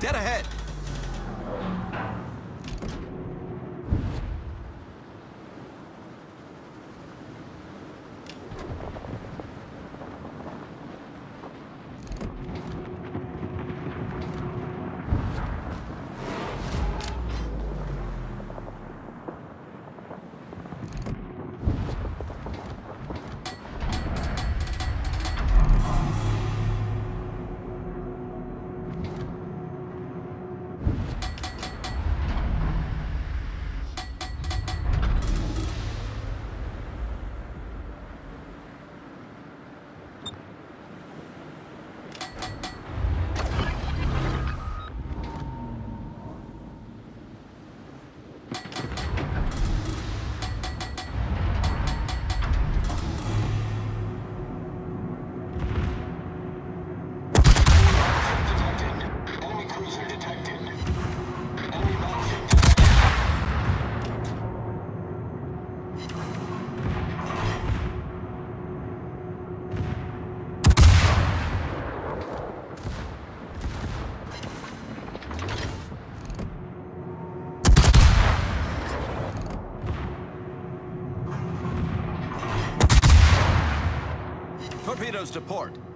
dead ahead. To port.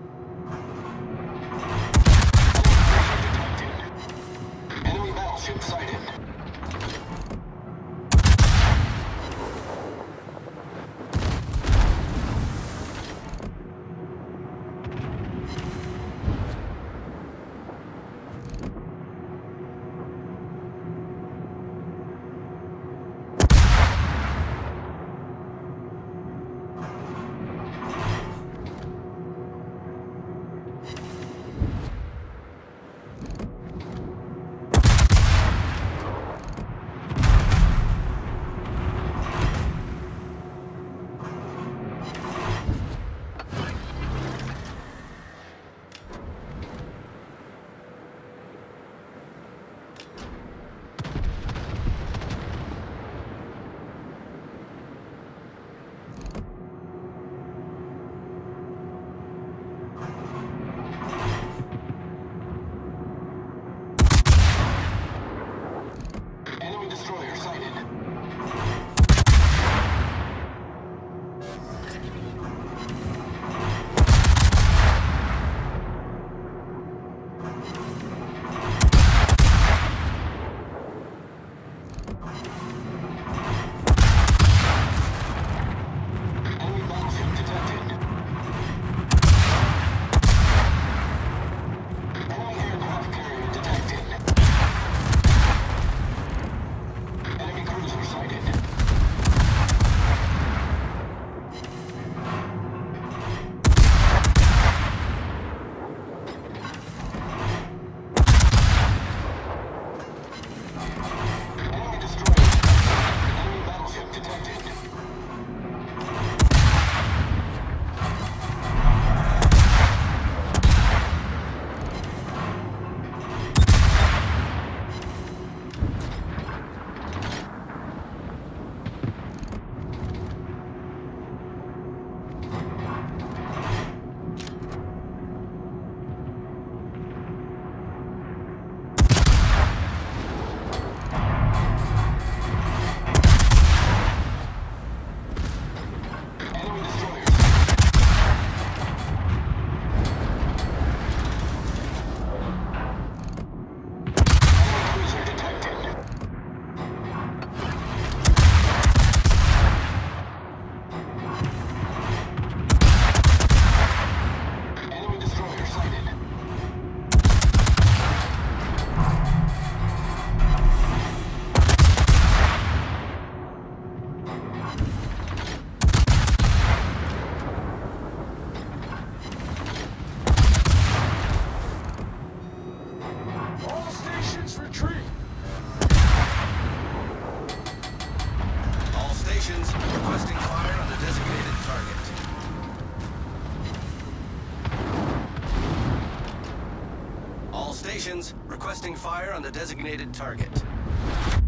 Fire on the designated target.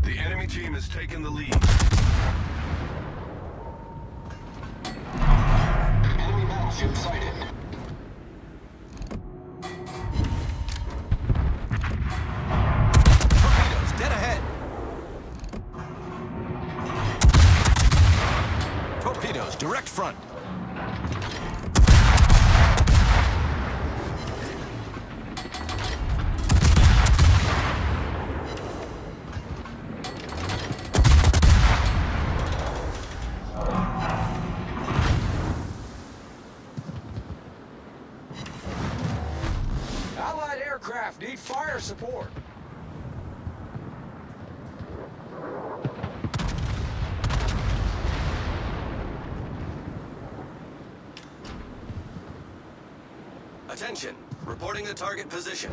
The enemy team has taken the lead. Need fire support. Attention. Reporting the target position.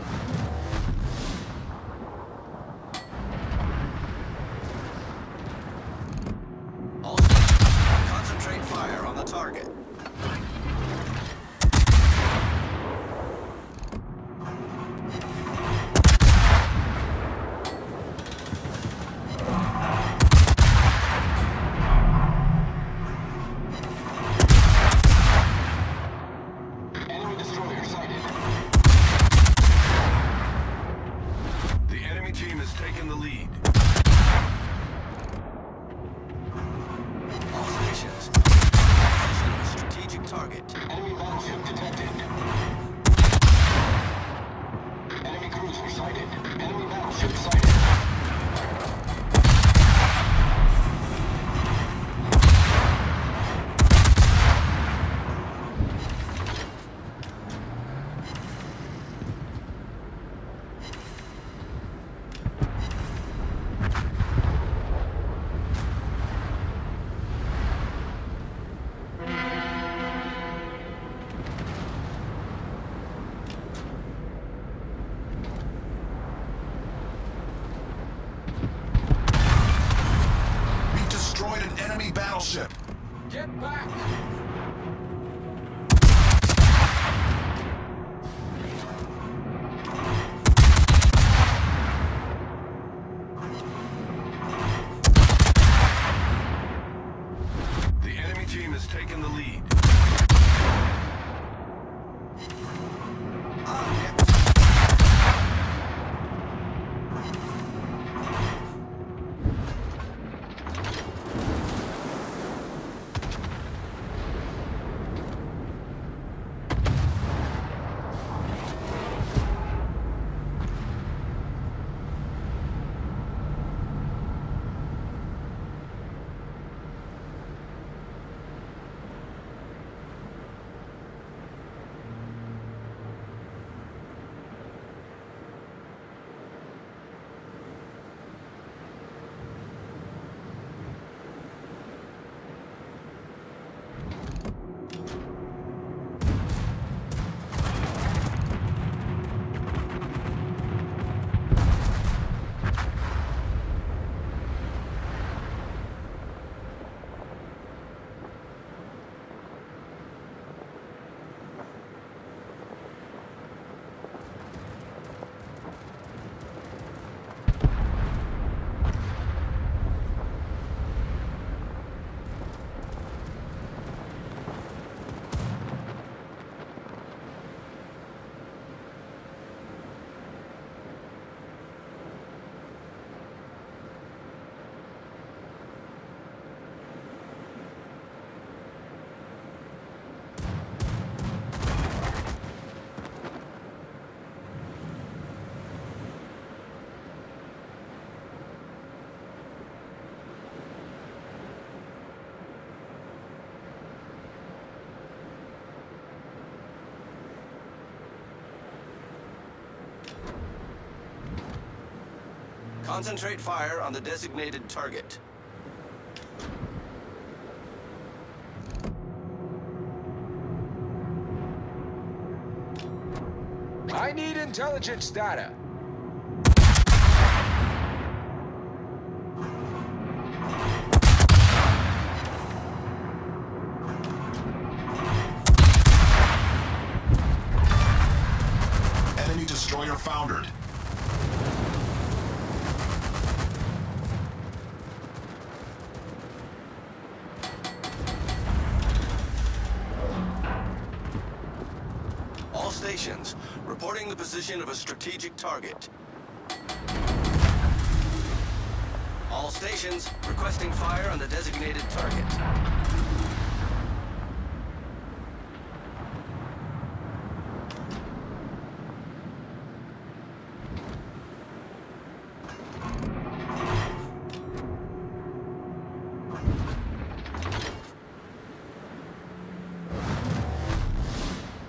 Taken the lead. Concentrate fire on the designated target. I need intelligence data. Enemy destroyer founder. Stations, reporting the position of a strategic target. All stations, requesting fire on the designated target.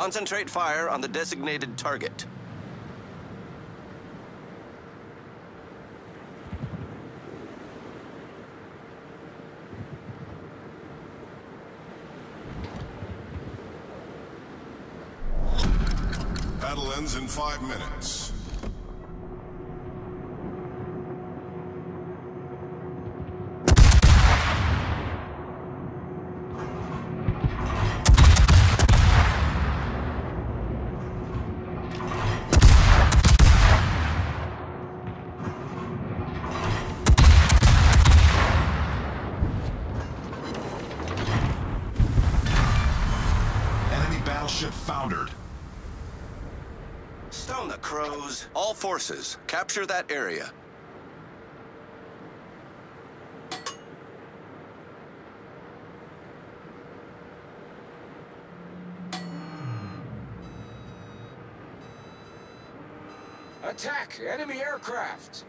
Concentrate fire on the designated target. Battle ends in five minutes. Crows. All forces, capture that area. Attack enemy aircraft.